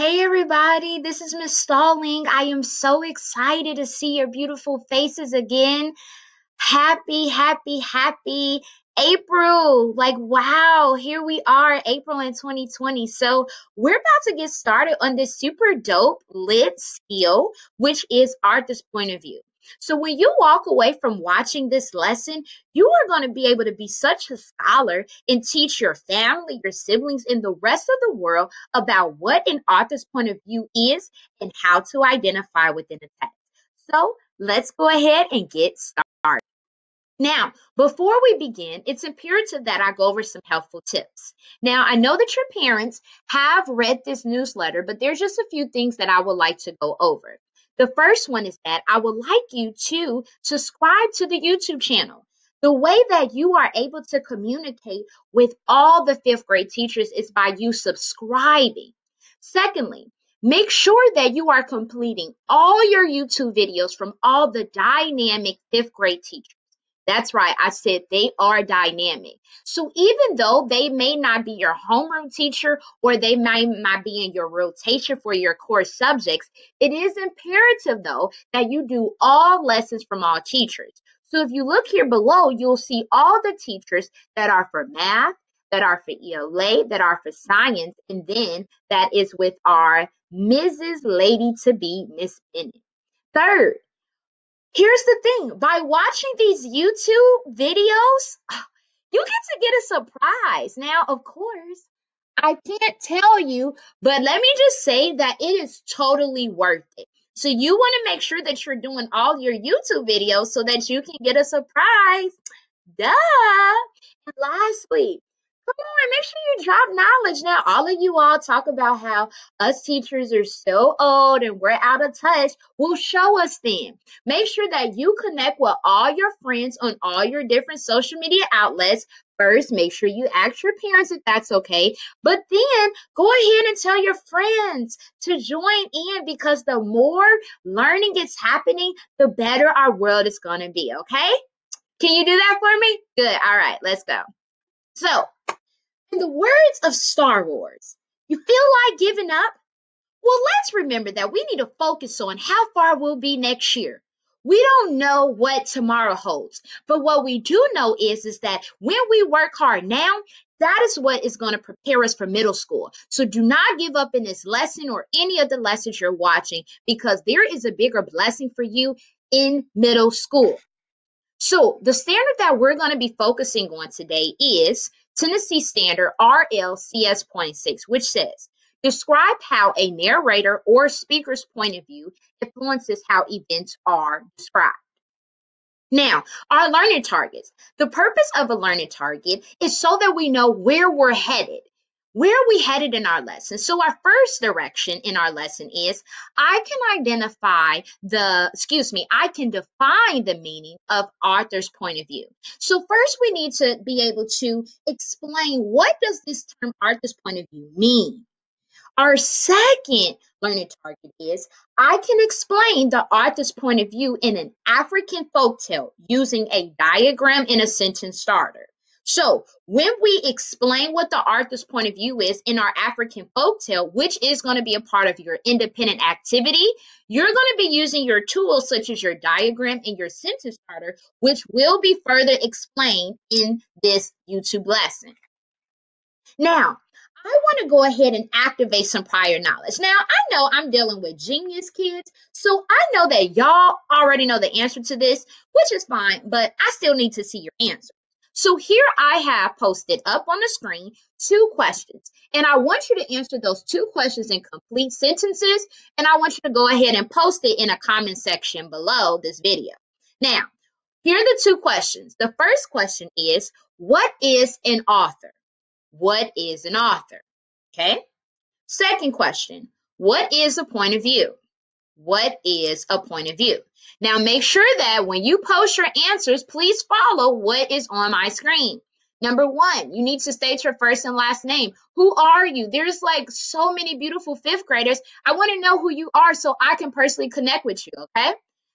Hey everybody, this is Miss Stalling. I am so excited to see your beautiful faces again. Happy, happy, happy April. Like, wow, here we are, April in 2020. So, we're about to get started on this super dope lit skill, which is author's point of view. So when you walk away from watching this lesson, you are going to be able to be such a scholar and teach your family, your siblings, and the rest of the world about what an author's point of view is and how to identify within a text. So let's go ahead and get started. Now, before we begin, it's imperative that I go over some helpful tips. Now, I know that your parents have read this newsletter, but there's just a few things that I would like to go over. The first one is that I would like you to subscribe to the YouTube channel. The way that you are able to communicate with all the fifth grade teachers is by you subscribing. Secondly, make sure that you are completing all your YouTube videos from all the dynamic fifth grade teachers. That's right. I said they are dynamic. So even though they may not be your homeroom teacher or they might not be in your rotation for your core subjects, it is imperative though that you do all lessons from all teachers. So if you look here below, you'll see all the teachers that are for math, that are for ELA, that are for science, and then that is with our Mrs. Lady to be, Miss Bennett. Third, Here's the thing by watching these YouTube videos, ah, you get to get a surprise. Now, of course, I can't tell you, but let me just say that it is totally worth it. So, you want to make sure that you're doing all your YouTube videos so that you can get a surprise. Duh. And lastly, Come on, make sure you drop knowledge. Now, all of you all talk about how us teachers are so old and we're out of touch. Well, show us then. Make sure that you connect with all your friends on all your different social media outlets. First, make sure you ask your parents if that's okay. But then go ahead and tell your friends to join in because the more learning is happening, the better our world is going to be. Okay? Can you do that for me? Good. All right, let's go. So, in the words of Star Wars, you feel like giving up? Well, let's remember that we need to focus on how far we'll be next year. We don't know what tomorrow holds, but what we do know is, is that when we work hard now, that is what is going to prepare us for middle school. So do not give up in this lesson or any of the lessons you're watching because there is a bigger blessing for you in middle school. So the standard that we're going to be focusing on today is Tennessee Standard RLCS.6, which says, describe how a narrator or speaker's point of view influences how events are described. Now, our learning targets. The purpose of a learning target is so that we know where we're headed where are we headed in our lesson? So our first direction in our lesson is I can identify the, excuse me, I can define the meaning of author's point of view. So first we need to be able to explain what does this term author's point of view mean? Our second learning target is I can explain the author's point of view in an African folktale using a diagram and a sentence starter. So when we explain what the author's point of view is in our African folktale, which is going to be a part of your independent activity, you're going to be using your tools such as your diagram and your sentence starter, which will be further explained in this YouTube lesson. Now, I want to go ahead and activate some prior knowledge. Now, I know I'm dealing with genius kids, so I know that y'all already know the answer to this, which is fine, but I still need to see your answer. So here I have posted up on the screen two questions, and I want you to answer those two questions in complete sentences, and I want you to go ahead and post it in a comment section below this video. Now, here are the two questions. The first question is, what is an author? What is an author? Okay. Second question, what is a point of view? What is a point of view? Now make sure that when you post your answers, please follow what is on my screen. Number one, you need to state your first and last name. Who are you? There's like so many beautiful fifth graders. I want to know who you are so I can personally connect with you, okay?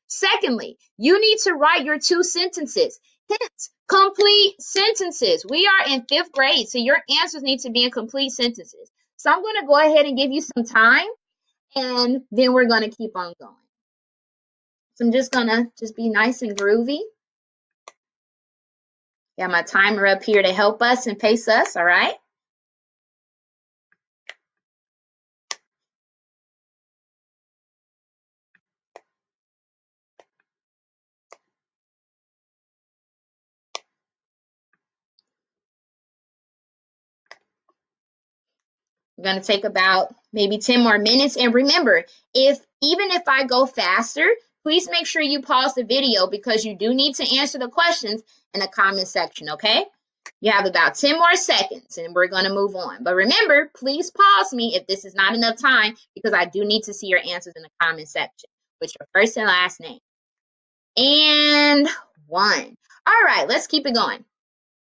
Secondly, you need to write your two sentences. Hint, complete sentences. We are in fifth grade, so your answers need to be in complete sentences. So I'm going to go ahead and give you some time and then we're going to keep on going. So I'm just going to just be nice and groovy. Got my timer up here to help us and pace us, all right? I'm going to take about maybe 10 more minutes. And remember, if even if I go faster, please make sure you pause the video because you do need to answer the questions in the comment section, okay? You have about 10 more seconds and we're going to move on. But remember, please pause me if this is not enough time because I do need to see your answers in the comment section with your first and last name. And one. All right, let's keep it going.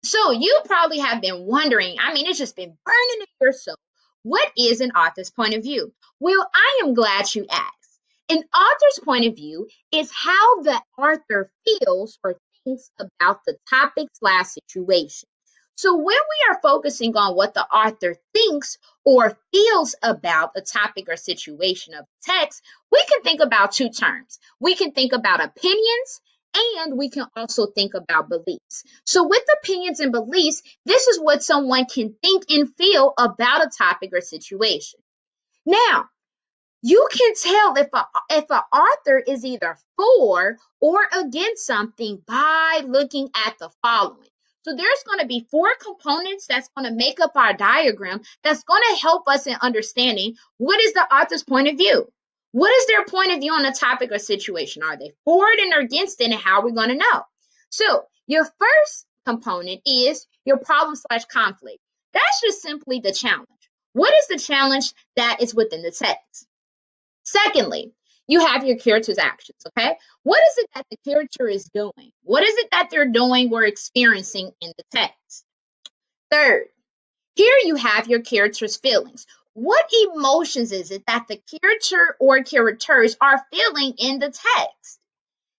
So you probably have been wondering, I mean, it's just been burning in your soul. What is an author's point of view? Well, I am glad you asked. An author's point of view is how the author feels or thinks about the topic slash situation. So when we are focusing on what the author thinks or feels about a topic or situation of text, we can think about two terms. We can think about opinions and we can also think about beliefs. So, with opinions and beliefs, this is what someone can think and feel about a topic or situation. Now, you can tell if a if an author is either for or against something by looking at the following. So there's going to be four components that's going to make up our diagram that's going to help us in understanding what is the author's point of view. What is their point of view on a topic or situation? Are they for it and against it, and how are we going to know? So, your first component is your problem slash conflict. That's just simply the challenge. What is the challenge that is within the text? Secondly, you have your character's actions, okay? What is it that the character is doing? What is it that they're doing or experiencing in the text? Third, here you have your character's feelings. What emotions is it that the character or characters are feeling in the text?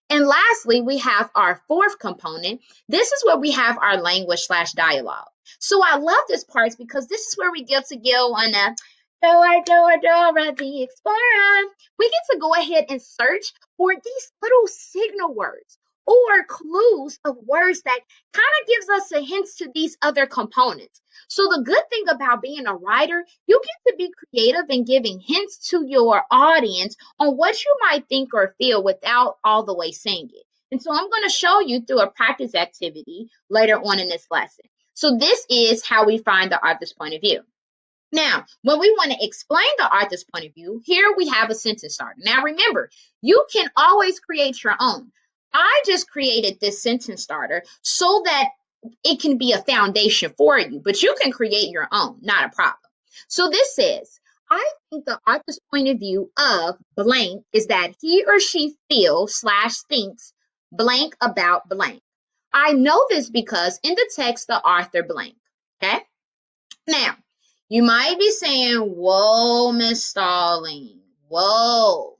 And lastly, we have our fourth component. This is where we have our language slash dialogue. So I love this part because this is where we get to go on a Dora, Dora, Dora the Explorer. We get to go ahead and search for these little signal words or clues of words that kind of gives us a hint to these other components. So the good thing about being a writer, you get to be creative and giving hints to your audience on what you might think or feel without all the way saying it. And so I'm going to show you through a practice activity later on in this lesson. So this is how we find the author's point of view. Now, when we want to explain the author's point of view, here we have a sentence starter. Now, remember, you can always create your own. I just created this sentence starter so that it can be a foundation for you, but you can create your own, not a problem. So this says, I think the author's point of view of blank is that he or she feels slash thinks blank about blank. I know this because in the text, the author blank. Okay. Now, you might be saying, Whoa, Miss Stalling. Whoa. All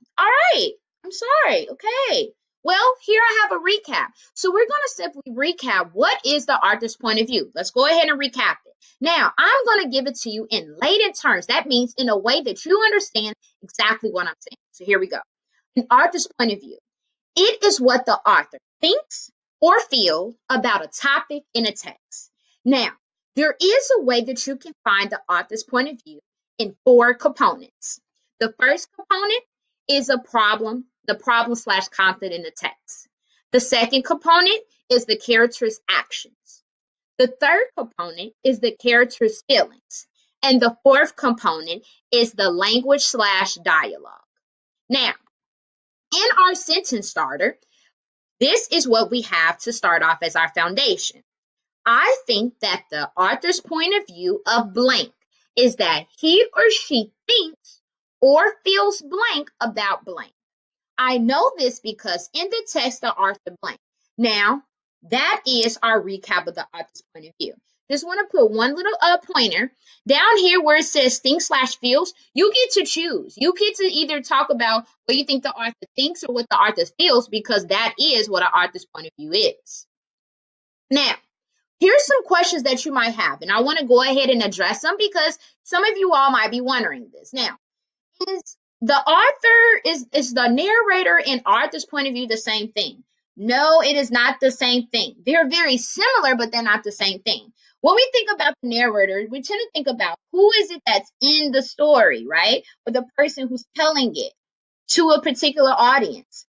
right. I'm sorry. Okay. Well, here I have a recap. So we're going to simply recap what is the author's point of view. Let's go ahead and recap it. Now, I'm going to give it to you in layman terms. That means in a way that you understand exactly what I'm saying. So here we go. An author's point of view. It is what the author thinks or feels about a topic in a text. Now, there is a way that you can find the author's point of view in four components. The first component is a problem the problem slash content in the text. The second component is the character's actions. The third component is the character's feelings. And the fourth component is the language slash dialogue. Now, in our sentence starter, this is what we have to start off as our foundation. I think that the author's point of view of blank is that he or she thinks or feels blank about blank. I know this because in the text the author blank. Now, that is our recap of the author's point of view. Just want to put one little uh, pointer down here where it says think slash feels. You get to choose. You get to either talk about what you think the author thinks or what the author feels because that is what an author's point of view is. Now, Here's some questions that you might have, and I want to go ahead and address them because some of you all might be wondering this. Now, is the author is is the narrator and author's point of view the same thing? No, it is not the same thing. They're very similar, but they're not the same thing. When we think about the narrator, we tend to think about who is it that's in the story, right? Or the person who's telling it to a particular audience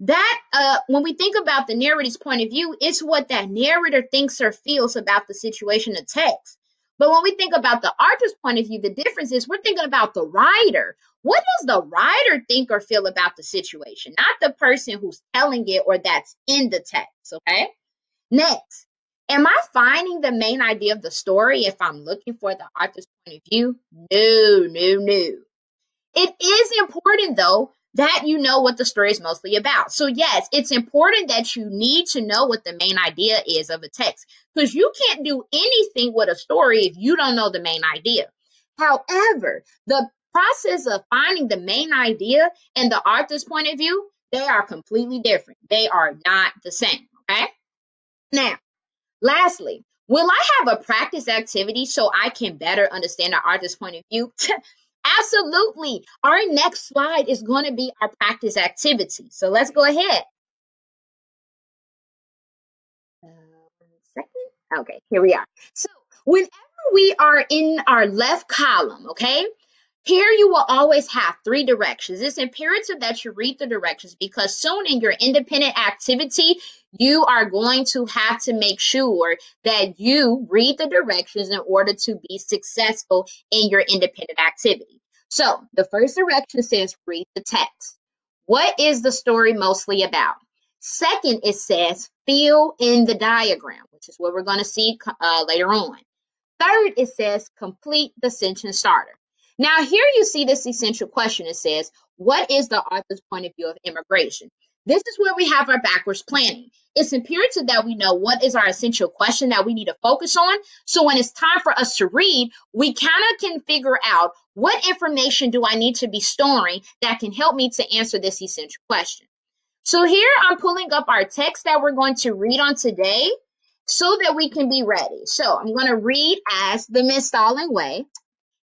that uh when we think about the narrator's point of view it's what that narrator thinks or feels about the situation of text but when we think about the author's point of view the difference is we're thinking about the writer what does the writer think or feel about the situation? Not the person who's telling it or that's in the text okay? Next am i finding the main idea of the story if i'm looking for the author's point of view? No no no. It is important though that you know what the story is mostly about. So yes, it's important that you need to know what the main idea is of a text because you can't do anything with a story if you don't know the main idea. However, the process of finding the main idea and the author's point of view, they are completely different. They are not the same, okay? Now, lastly, will I have a practice activity so I can better understand the author's point of view? Absolutely. Our next slide is going to be our practice activity. So let's go ahead. Uh, second. Okay, here we are. So whenever we are in our left column, okay, here you will always have three directions. It's imperative that you read the directions because soon in your independent activity, you are going to have to make sure that you read the directions in order to be successful in your independent activity. So the first direction says read the text. What is the story mostly about? Second, it says fill in the diagram, which is what we're going to see uh, later on. Third, it says complete the sentence starter. Now, here you see this essential question. It says, What is the author's point of view of immigration? This is where we have our backwards planning. It's imperative that we know what is our essential question that we need to focus on. So when it's time for us to read, we kind of can figure out what information do I need to be storing that can help me to answer this essential question. So here I'm pulling up our text that we're going to read on today so that we can be ready. So I'm going to read as the Miss Stalling way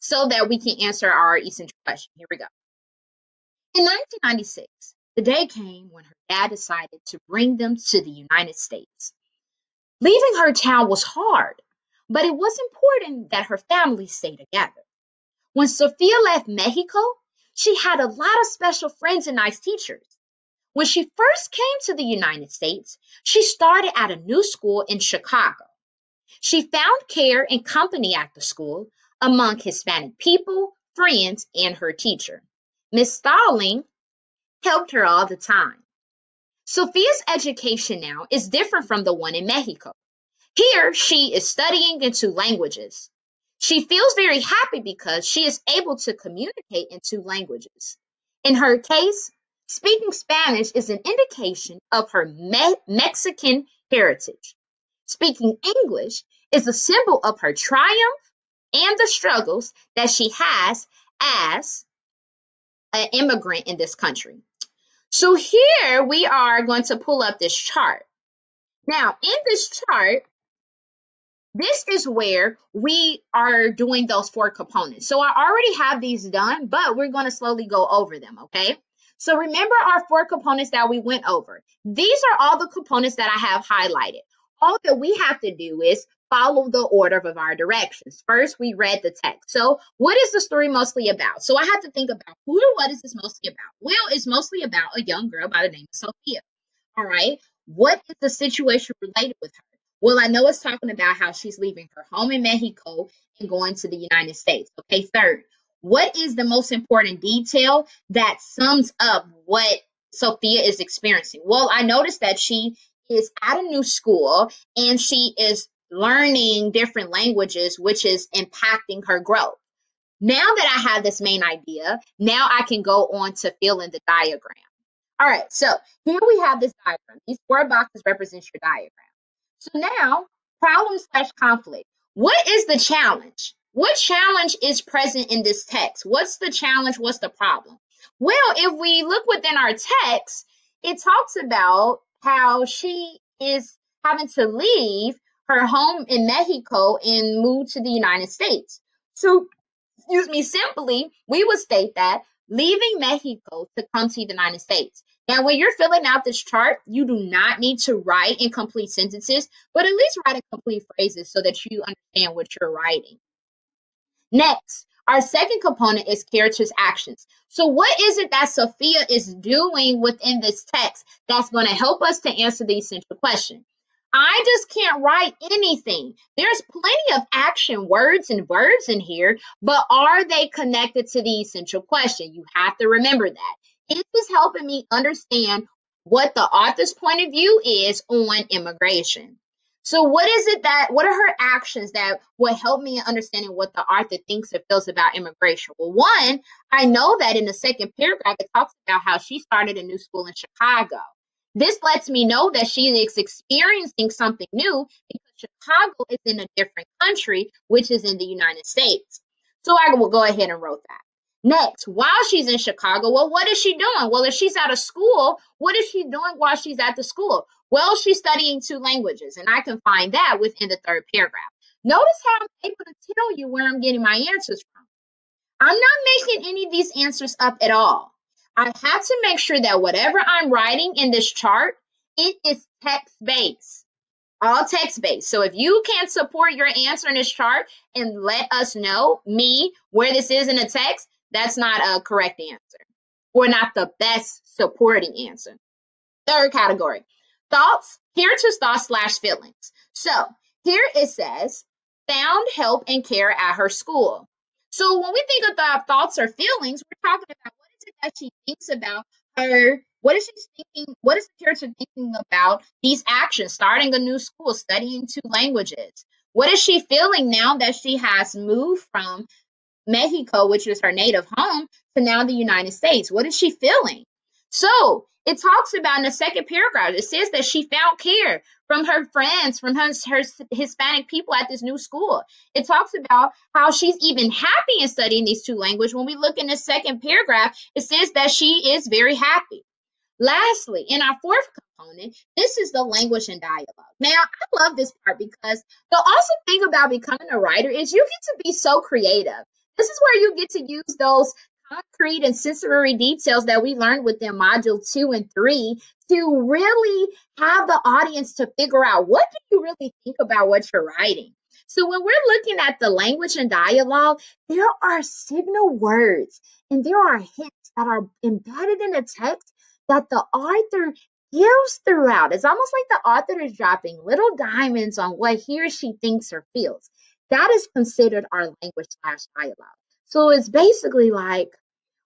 so that we can answer our essential question. Here we go. In 1996, the day came when her dad decided to bring them to the United States. Leaving her town was hard, but it was important that her family stay together. When Sophia left Mexico, she had a lot of special friends and nice teachers. When she first came to the United States, she started at a new school in Chicago. She found care and company at the school, among Hispanic people, friends, and her teacher. Miss Stalling helped her all the time. Sophia's education now is different from the one in Mexico. Here, she is studying in two languages. She feels very happy because she is able to communicate in two languages. In her case, speaking Spanish is an indication of her Me- Mexican heritage. Speaking English is a symbol of her triumph and the struggles that she has as an immigrant in this country. So here we are going to pull up this chart. Now, in this chart, this is where we are doing those four components. So I already have these done, but we're going to slowly go over them, okay? So remember our four components that we went over. These are all the components that I have highlighted. All that we have to do is follow the order of our directions. First, we read the text. So, what is the story mostly about? So, I have to think about who or what is this mostly about? Well, it's mostly about a young girl by the name of Sophia. All right. What is the situation related with her? Well, I know it's talking about how she's leaving her home in Mexico and going to the United States. Okay. Third, what is the most important detail that sums up what Sophia is experiencing? Well, I noticed that she is at a new school and she is learning different languages, which is impacting her growth. Now that I have this main idea, now I can go on to fill in the diagram. All right, so here we have this diagram. These four boxes represent your diagram. So now, problem slash conflict. What is the challenge? What challenge is present in this text? What's the challenge? What's the problem? Well, if we look within our text, it talks about how she is having to leave her home in Mexico and move to the United States. So, excuse me, simply, we would state that leaving Mexico to come to the United States. Now, when you're filling out this chart, you do not need to write in complete sentences, but at least write in complete phrases so that you understand what you're writing. Next, our second component is character's actions. So what is it that Sophia is doing within this text that's going to help us to answer the essential question? I just can't write anything. There's plenty of action words and verbs in here, but are they connected to the essential question? You have to remember that. It is helping me understand what the author's point of view is on immigration. So, what is it that, what are her actions that will help me in understanding what the author thinks or feels about immigration? Well, one, I know that in the second paragraph, it talks about how she started a new school in Chicago. This lets me know that she is experiencing something new because Chicago is in a different country, which is in the United States. So I will go ahead and wrote that. Next, while she's in Chicago, well, what is she doing? Well, if she's out of school, what is she doing while she's at the school? Well, she's studying two languages, and I can find that within the third paragraph. Notice how I'm able to tell you where I'm getting my answers from. I'm not making any of these answers up at all. I have to make sure that whatever I'm writing in this chart, it is text-based all text based. So if you can support your answer in this chart and let us know, me, where this is in the text, that's not a correct answer or not the best supporting answer. Third category, thoughts, characters, thoughts slash feelings. So here it says, found help and care at her school. So when we think about thoughts or feelings, we're talking about what is it that she thinks about her, what is she thinking, what is the character thinking about these actions, starting a new school, studying two languages? What is she feeling now that she has moved from Mexico, which is her native home, to now the United States. What is she feeling? So it talks about in the second paragraph, it says that she found care from her friends, from her, her, Hispanic people at this new school. It talks about how she's even happy in studying these two languages. When we look in the second paragraph, it says that she is very happy. Lastly, in our fourth component, this is the language and dialogue. Now, I love this part because the awesome thing about becoming a writer is you get to be so creative. This is where you get to use those concrete and sensory details that we learned within module two and three to really have the audience to figure out what do you really think about what you're writing. So when we're looking at the language and dialogue, there are signal words and there are hints that are embedded in the text that the author gives throughout. It's almost like the author is dropping little diamonds on what he or she thinks or feels. That is considered our language slash dialogue. So it's basically like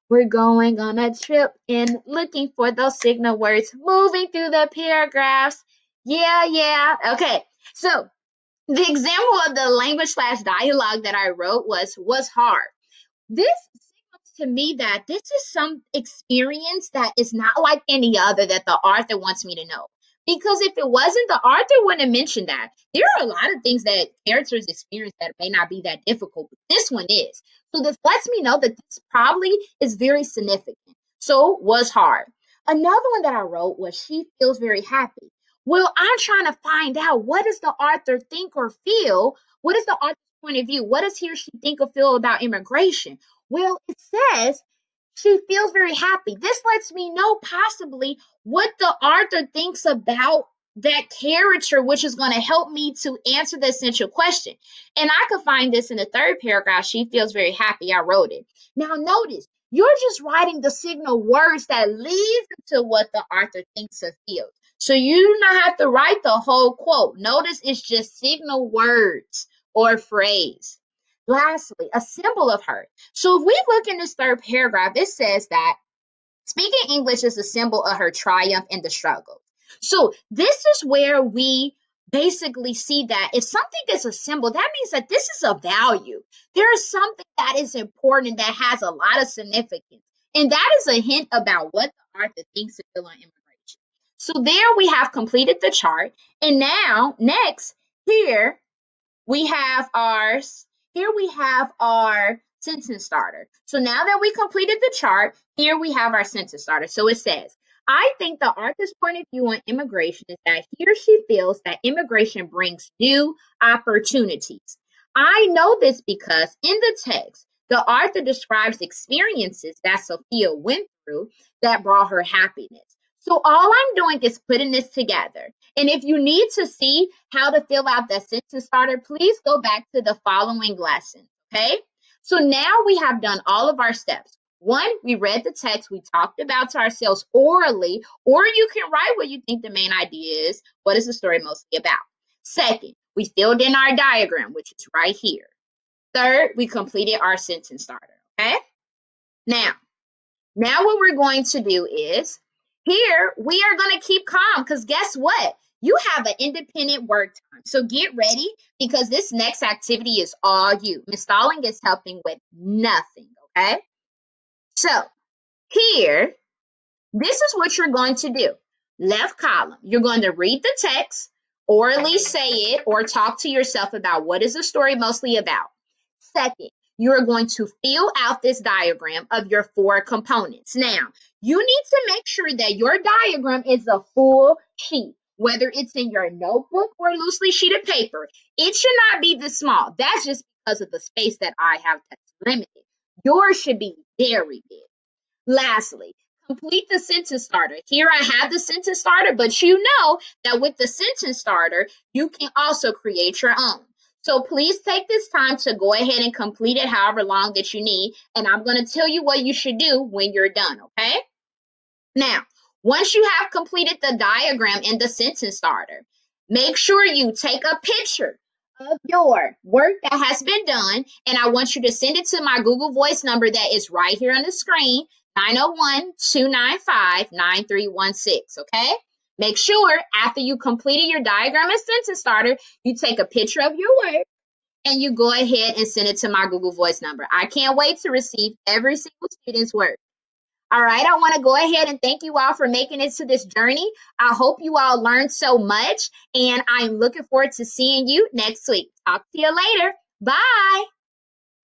we're going on a trip and looking for those signal words, moving through the paragraphs. Yeah, yeah. Okay. So the example of the language slash dialogue that I wrote was was hard. This signals to me that this is some experience that is not like any other that the author wants me to know. Because if it wasn't, the author wouldn't have mentioned that. There are a lot of things that characters experience that may not be that difficult, but this one is. So this lets me know that this probably is very significant. So was hard. Another one that I wrote was she feels very happy. Well, I'm trying to find out what does the author think or feel? What is the author's point of view? What does he or she think or feel about immigration? Well, it says she feels very happy. This lets me know possibly what the author thinks about that character, which is going to help me to answer the essential question. And I could find this in the third paragraph. She feels very happy. I wrote it. Now, notice you're just writing the signal words that lead to what the author thinks or feels. So you do not have to write the whole quote. Notice it's just signal words or phrase. Lastly, a symbol of her. So if we look in this third paragraph, it says that speaking English is a symbol of her triumph in the struggle. So this is where we basically see that if something is a symbol, that means that this is a value. There is something that is important that has a lot of significance. And that is a hint about what the author thinks of on immigration. So there we have completed the chart. And now, next, here we have ours here we have our sentence starter. So now that we completed the chart, here we have our sentence starter. So it says, I think the author's point of view on immigration is that he or she feels that immigration brings new opportunities. I know this because in the text, the author describes experiences that Sophia went through that brought her happiness. So all I'm doing is putting this together. And if you need to see how to fill out the sentence starter, please go back to the following lesson. Okay. So now we have done all of our steps. One, we read the text, we talked about to ourselves orally, or you can write what you think the main idea is. What is the story mostly about? Second, we filled in our diagram, which is right here. Third, we completed our sentence starter. Okay. Now, now what we're going to do is here we are going to keep calm because guess what? You have an independent work time. So get ready because this next activity is all you. Miss Stalling is helping with nothing. Okay. So here, this is what you're going to do. Left column, you're going to read the text, orally say it, or talk to yourself about what is the story mostly about. Second, you're going to fill out this diagram of your four components. Now, you need to make sure that your diagram is a full sheet, whether it's in your notebook or loosely sheeted paper. It should not be this small. That's just because of the space that I have that's limited. Yours should be very big. Lastly, complete the sentence starter. Here I have the sentence starter, but you know that with the sentence starter, you can also create your own. So please take this time to go ahead and complete it however long that you need. And I'm going to tell you what you should do when you're done, okay? Now, once you have completed the diagram in the sentence starter, make sure you take a picture of your work that has been done, and I want you to send it to my Google Voice number that is right here on the screen, 901-295-9316, okay? Make sure after you completed your diagram and sentence starter, you take a picture of your work and you go ahead and send it to my Google Voice number. I can't wait to receive every single student's work. All right, I want to go ahead and thank you all for making it to this journey. I hope you all learned so much, and I'm looking forward to seeing you next week. Talk to you later. Bye.